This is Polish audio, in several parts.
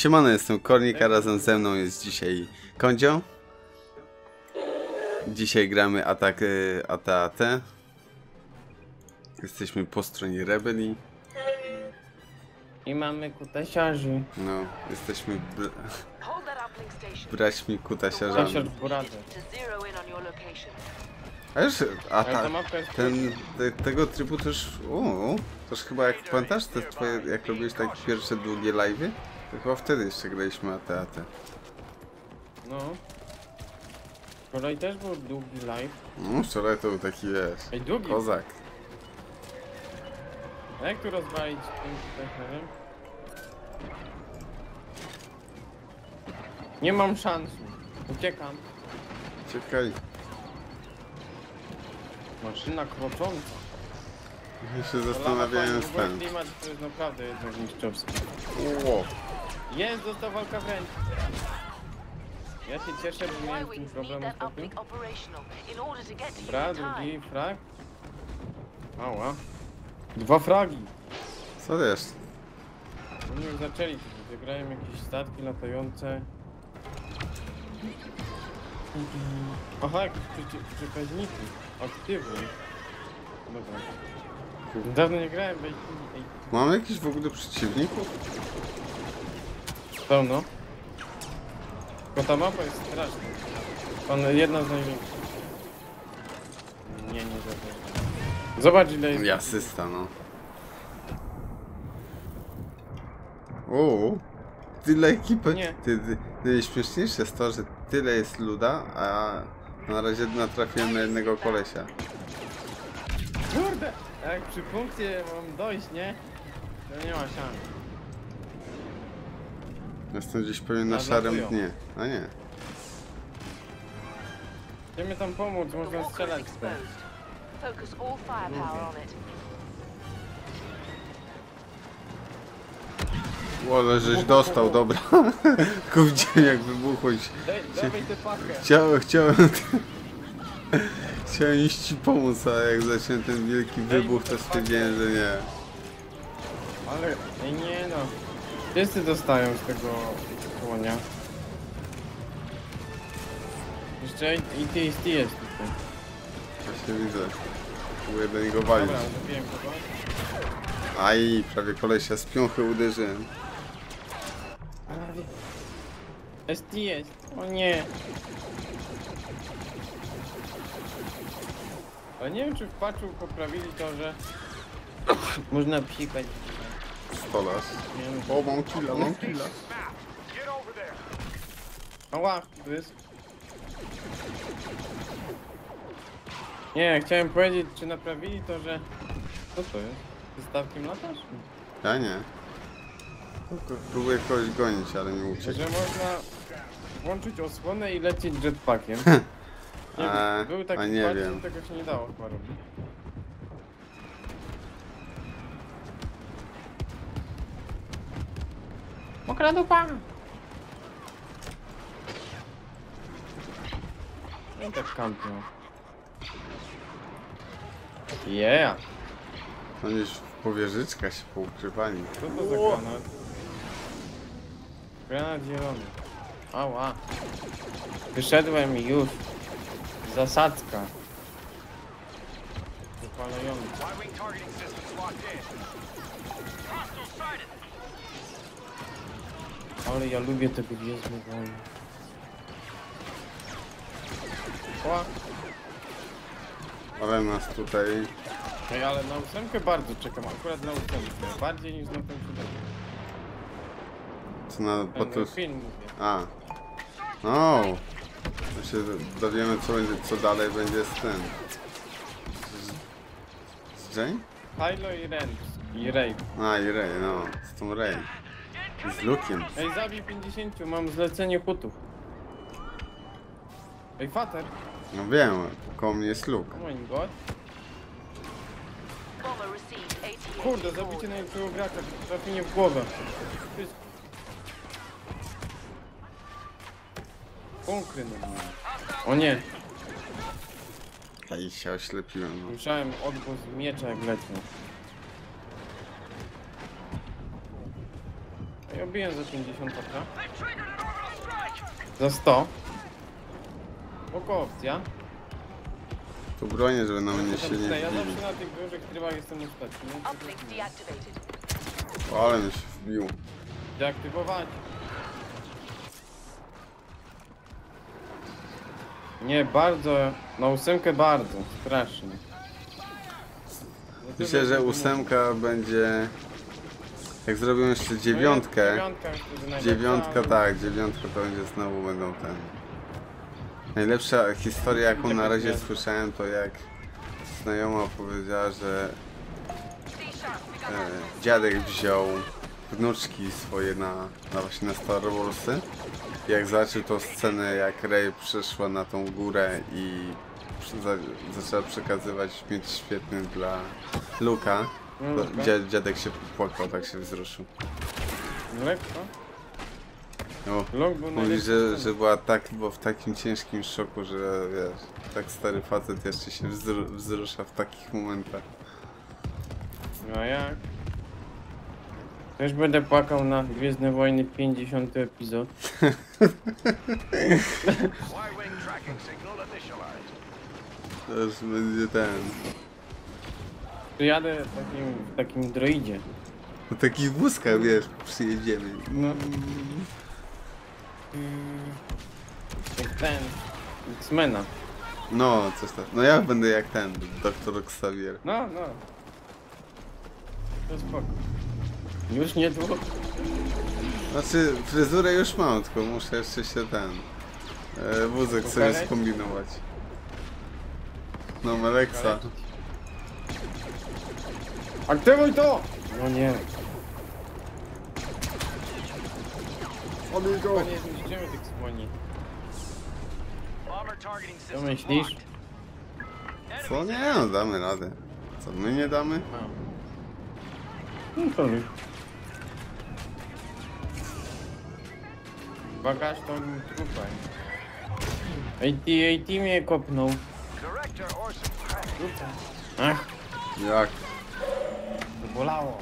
Siemano, jestem Kornik, a razem ze mną jest dzisiaj Kondzio. Dzisiaj gramy atak y, AT-AT. Jesteśmy po stronie rebelii. I mamy kutasiarzy. No, jesteśmy br braćmi kutasiarzami. Kutasiarz. A już, a tak, ta ten, te, tego trybu też, uuu, też chyba jak pamiętasz te twoje, jak robiłeś tak pierwsze długie live'y? To chyba wtedy jeszcze graliśmy AT-AT. No. Wczoraj też był długi live. No, wczoraj to był taki, wiesz, Ej, długi. kozak. A jak tu rozwalić tym kutasiarzem? Nie mam szans. Uciekam. Czekaj, Maszyna krocząca. ja się zastanawiałem z tym. klimat to jest naprawdę jednak mistrzowski. Ło. Jest, dostał walka wręcz. Ja się cieszę, że miałem z tym Y-Wings need problem that ostatnio. uplink operational in order to get to you Dobra, drugi frag. Ała. Dwa fragi. Co wiesz? Oni już zaczęli, wygrają jakieś statki latające. Aha, jakieś przekaźniki. Aktywni. Dobra. Dawno nie grałem w Mamy jakichś w ogóle przeciwników? Pełno. Tylko ta mapa jest straszna. Pan jedna z największych. Nie, nie zobacz. Zobacz ile jest. Jasysta, no. Uuu. Tyle ekipy. Nie. Ty, ty, ty, śmieszniejsze jest to, że tyle jest luda, a na razie natrafiłem na jednego kolesia. Kurde! Jak przy punkcie mam dojść, nie? To nie ma szans. Jestem gdzieś pewnie na Nadlatują. szarym dnie. A nie. Chcemy tam pomóc, The można walker is strzelać exposed. Focus all firepower on it. O, ale żeś dostał, dobra. Tylko widziałem jak wybuchłeś. Daj, dawaj tę pakę. Chciałem, chciałem... Chciałem iść ci pomóc, a jak zacząłem ten wielki wybuch, to stwierdziłem, że nie. Ale, ej, nie no. Wszyscy dostają z tego słonia. Jeszcze i i TST jest tutaj. Właśnie widzę. Próbuję do niego walić. Dobra, zabiłem kogo. Aj, prawie kolesia z piąchy uderzyłem. ST jest. O nie. Ale nie wiem czy w patchu poprawili to, że można psikać. Wiem. O, mam killa, mam killa. Ała, tu jest. Nie, chciałem powiedzieć, czy naprawili to, że... Co to jest? Ze stawkiem latasz? Ja nie. Próbuję kogoś gonić, ale nie uciekł. Że można włączyć osłonę i lecieć jetpackiem. Nie A, był taki a nie wiem. tego się nie dało chyba robić. Mokra dupa! No tak kampią. Yeah! Oni już w się poukrywali. Co to za granat? Granat zielony. Ała. Wyszedłem i już. Zasadzka. Wypalający. Y-wing targeting systems locked in. Hostile sighted. Ale ja lubię tego Gwiezdny Wojny. Ale nas tutaj... Ej, ale na ósemkę bardzo czekam. Akurat na ósemkę. Bardziej niż na ten siódemkę. Co na... Po Ten to... film mówię. A. No. To się dowiemy co będzie, co dalej będzie z tym. Z, z Jane? Kylo i Ren. I Rey. A, i Rey, no. Z tą Rey. Z Luke'iem. Ej, zabij 50, mam zlecenie hutów. Ej, fater. No wiem, koło mnie jest Luke. Oh my god. Kurde, zabicie najlepszego gracza, trafienie w głowę. Bunkry normalnie. O nie, A i się oślepiłem. No. słyszałem odgłos miecza jak leciał. Kupiłem za 50 oka. Za 100. Oko opcja. Tu bronię, żeby na mnie się nie ja wbili. zawsze na tych dużych trybach jestem ostatni. nie? Uplink deactivated. O, ale mi się wbił. Deaktywować. Nie, bardzo, na ósemkę bardzo, strasznie. Myślę, że ósemka będzie... Jak zrobią jeszcze No dziewiątkę... ja- Dziewiątka, ale- tak, dziewiątka to będzie znowu będą ten. Najlepsza historia, jaką na razie słyszałem, to jak znajoma powiedziała, że e, dziadek wziął wnuczki swoje na, na właśnie na Star Warsy. Jak zobaczył tą scenę, jak Rey przeszła na tą górę i przy- za, zaczęła przekazywać miecz świetny dla Luka, No, dzia, dziadek się popłakał, tak się wzruszył. Lekko. O. Lok był Mówi, że, że była tak, bo w takim ciężkim szoku, że wiesz, tak stary facet jeszcze się wzru wzrusza w takich momentach. No jak? Też będę płakał na Gwiezdne Wojny 50 epizod. Już będzie ten. Jadę takim, w takim droidzie. No takich wózkach, wiesz, przyjedziemy. No. Jak ten. X-Mena. No, coś tak. No ja będę jak ten, doktor Xavier. No, no. To spoko. Już niedługo. Znaczy, fryzurę już mam, tylko muszę jeszcze się ten. E, wózek sobie Pokaleć? skombinować. No, Meleksa. Aktywuj to! No nie. Amigo! Chyba nie zniszczymy tych słoni. Co myślisz? Co? Nie, no damy radę. Co, my nie damy? A. No to już. Bagaż to mi trupaj. AT, AT mnie kopnął. Pratt. Ach, Jak? Bolało.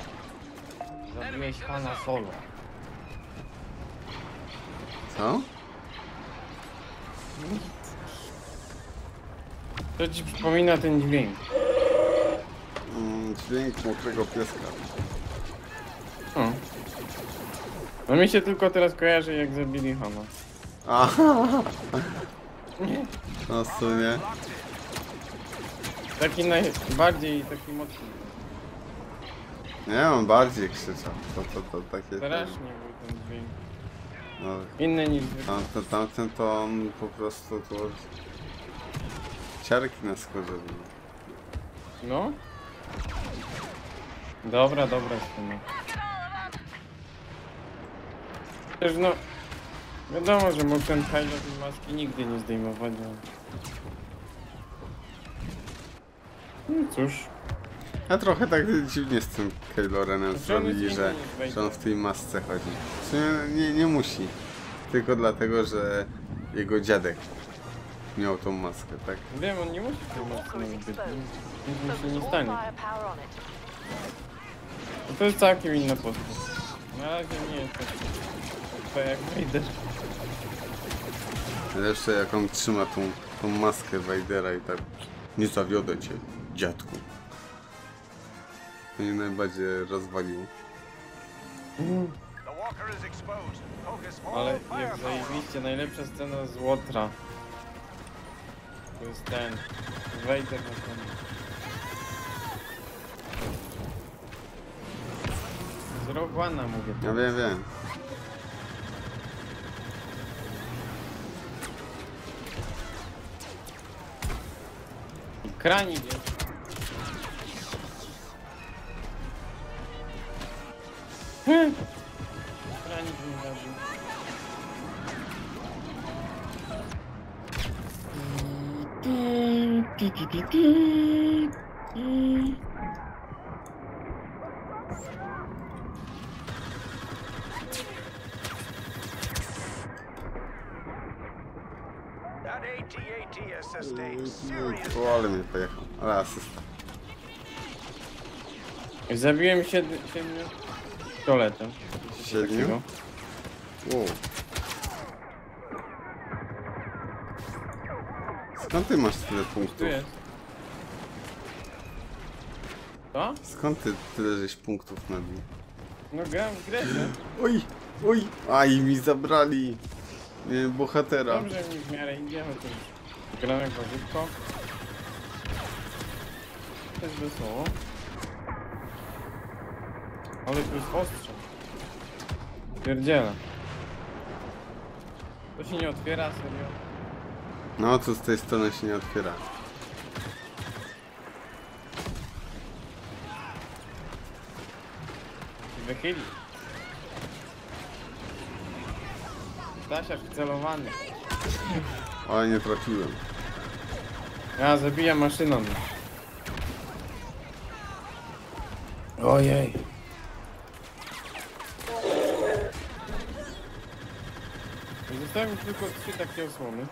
Zabiłeś Hanna Solo. Co? To ci przypomina ten dźwięk. Mm, dźwięk mokrego pieska. No mi się tylko teraz kojarzy jak zabili Hanna. Aha! No w sumie. Taki najbardziej, taki mocny. Nie, on bardziej krzyczał. To, to, to takie... Strasznie był ten dźwięk. No, Inny niż zwykle. tamten, tamten to on po prostu to... Ciarki na skórze były. No. Dobra, dobra, synu. Też no... Wiadomo, że mógł ten Kylo tej maski nigdy nie zdejmować, no. No cóż. A trochę tak dziwnie z tym Kylo Renem on jest zrobili, że, że on w tej masce chodzi. W sumie nie, nie musi. Tylko dlatego, że jego dziadek miał tą maskę, tak? Wiem, on nie musi tej exposed. Nic mu się nie stanie. No to jest całkiem inna postać. Na razie nie jest tak. To jak Vader. Lepsze jak on trzyma tą, tą maskę Vadera i tak nie zawiodę cię, dziadku. To mnie najbardziej all Ale jak zajebiście, najlepsza scena z Łotra. To jest ten. Vader na ten. Z Rogue One'a mówię. Ja wiem, wiem. Kranik jest. Hmm. Mi AT-AT has sustained serious O, ale mnie pojechał. Ale asysta. Zabiłem siedmiu... siedmiu... Toletem. Siedmiu? Wow. Skąd ty masz tyle Tu punktów? jest. Co? Skąd ty tyle żeś punktów nabił? No gram w grę, nie? Oj, oj, aj mi zabrali e, bohatera. Dobrze mi w miarę idziemy tu już. Gramy warzywko. To jest wesoło. Ale tu jest ostrze. Pierdziele. To się nie otwiera, serio. No, to z tej strony się nie otwiera. I wychyli. Stasiarz celowany. Ale nie trafiłem. Ja zabijam maszyną. Ojej. Zostały mi tylko trzy takie osłony.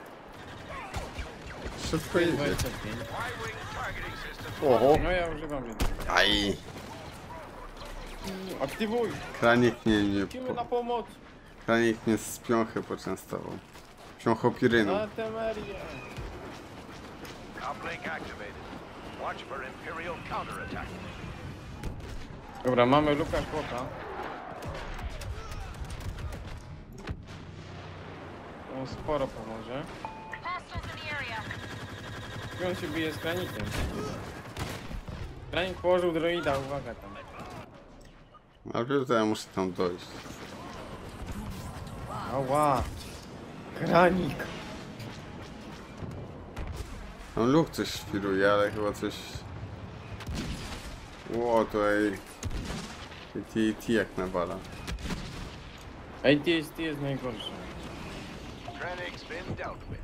Szybko jedzie. 25. Y-wing targeting system. Oho. No ja używam jednego. Aj. Aktywuj! Kranik mnie nie... Lecimy na Po... pomoc! Kranik mnie z piąchy poczęstował. Piąchopiryną. Na temerię! Uplink activated. Watch for Imperial counterattack. Dobra, mamy Luka Kłota. Sporo pomoże. I on się bije z kranikiem. Kranik położył droida, uwaga tam. Wiesz, to ja muszę tam dojść. Ała! Kranik! Tam Luke coś świruje, ale chyba coś... Ło, to ej... TT jak nawala. ATST jest najgorszy.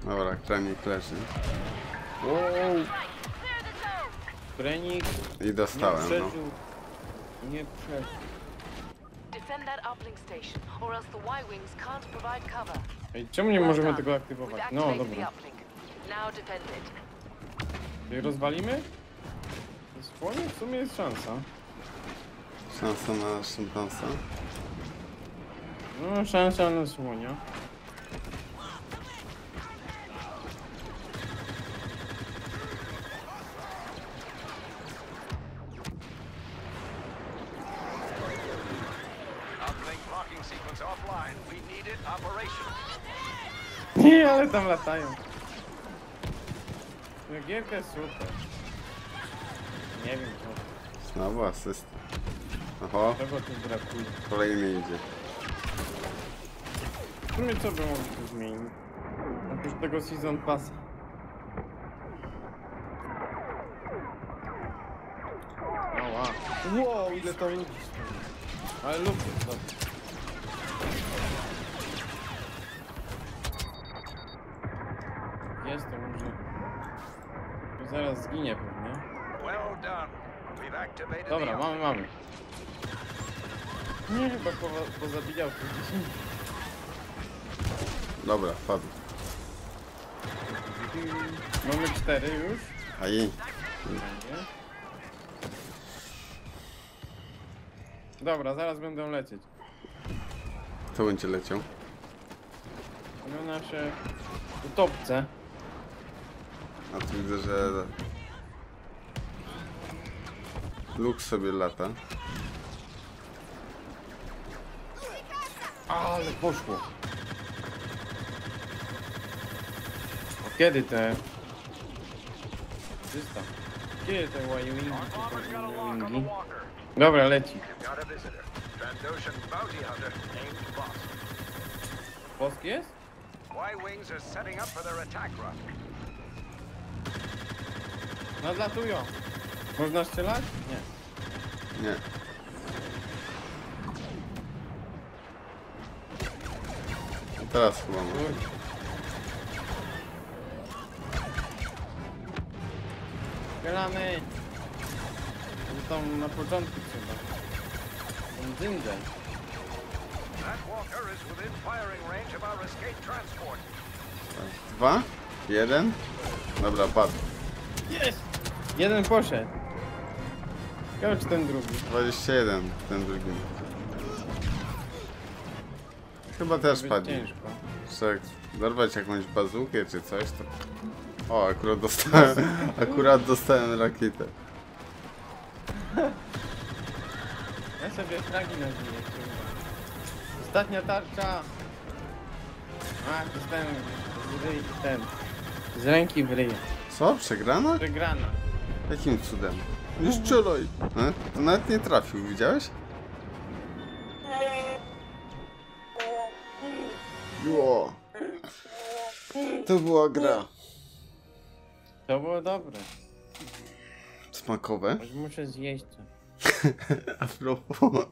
Dobra, kranik leży. Wow. Kranik I nie dostałem, no. przeżył. Nie przeżył. Defend that uplink station, or else the Y-wings can't provide cover. Ej, czemu nie możemy tego aktywować? No dobra. Now defend it. Czyli rozwalimy? Spłonie? W sumie jest szansa. Szansa na szympansa. No, szansa na słonia. Nie, ale tam latają. No, gierka jest super. Nie wiem co. Znowu asyst. Oho, Czego tu brakuje? kolejny idzie. W sumie co by mogli tu zmienić? Oprócz tego Season Passa. Ała. Wow, ile to ludzi stoi. Ale lubię, dobra. Jest to może... To zaraz zginie pewnie. Dobra, mamy, mamy. Nie, chyba poza- pozabijał tu 10. Dobra, padł. Mamy 4 już. Aj. Fajnie. Dobra, zaraz będą lecieć. Kto będzie leciał? Mamy nasze utopce. A tu widzę, że... Luke sobie lata. Ale poszło. A kiedy te... 300. Kiedy te Y-Wingi? walker. Dobra, leci. Polski jest? Y-wings are setting up for their attack run. Nadlatują. Można strzelać? Nie. Nie. Teraz chyba może. To Tam na początku trzeba. Ten dzyndzel. That walker is within firing range of our escape transport. Dwa? Jeden? Dobra, padł. Jest! Jeden poszedł. Ciekawe czy ten drugi. 21, ten drugi. chyba też padnie. jak dorwać jakąś bazukę czy coś, to... O, akurat dostałem, akurat dostałem rakietę. Ja sobie fragi nabiję. Ostatnia tarcza! A, dostałem z ryj, ten. Z ręki w ryj. Co? Przegrana? Przegrana. Jakim cudem? Nie strzelaj! E? To nawet nie trafił, widziałeś? Jo. To była gra. To było dobre. Smakowe. Aż muszę zjeść to. A propos.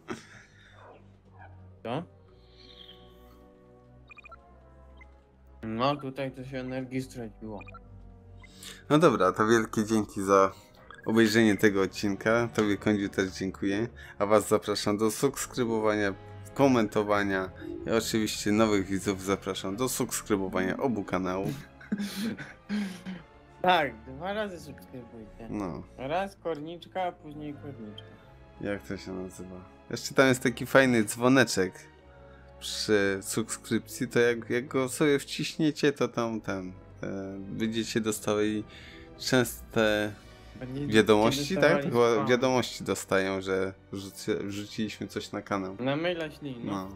Co? No, tutaj to się energii straciło. No dobra, to wielkie dzięki za obejrzenie tego odcinka. Tobie Kądziu też dziękuję. A Was zapraszam do subskrybowania, komentowania i oczywiście nowych widzów zapraszam do subskrybowania obu kanałów. Tak, dwa razy subskrybujcie. No, Raz korniczka, a później korniczka. jak to się nazywa? Jeszcze tam jest taki fajny dzwoneczek przy subskrypcji, to jak, jak go sobie wciśniecie, to tam ten e, będziecie dostawali częste Wiadomości, tak? Chyba wiadomości dostają, że wrzuci, wrzuciliśmy coś na kanał. Na maila ślij, no.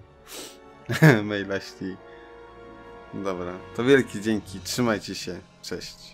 No. Maila śli. Dobra, to wielkie dzięki. Trzymajcie się. Cześć.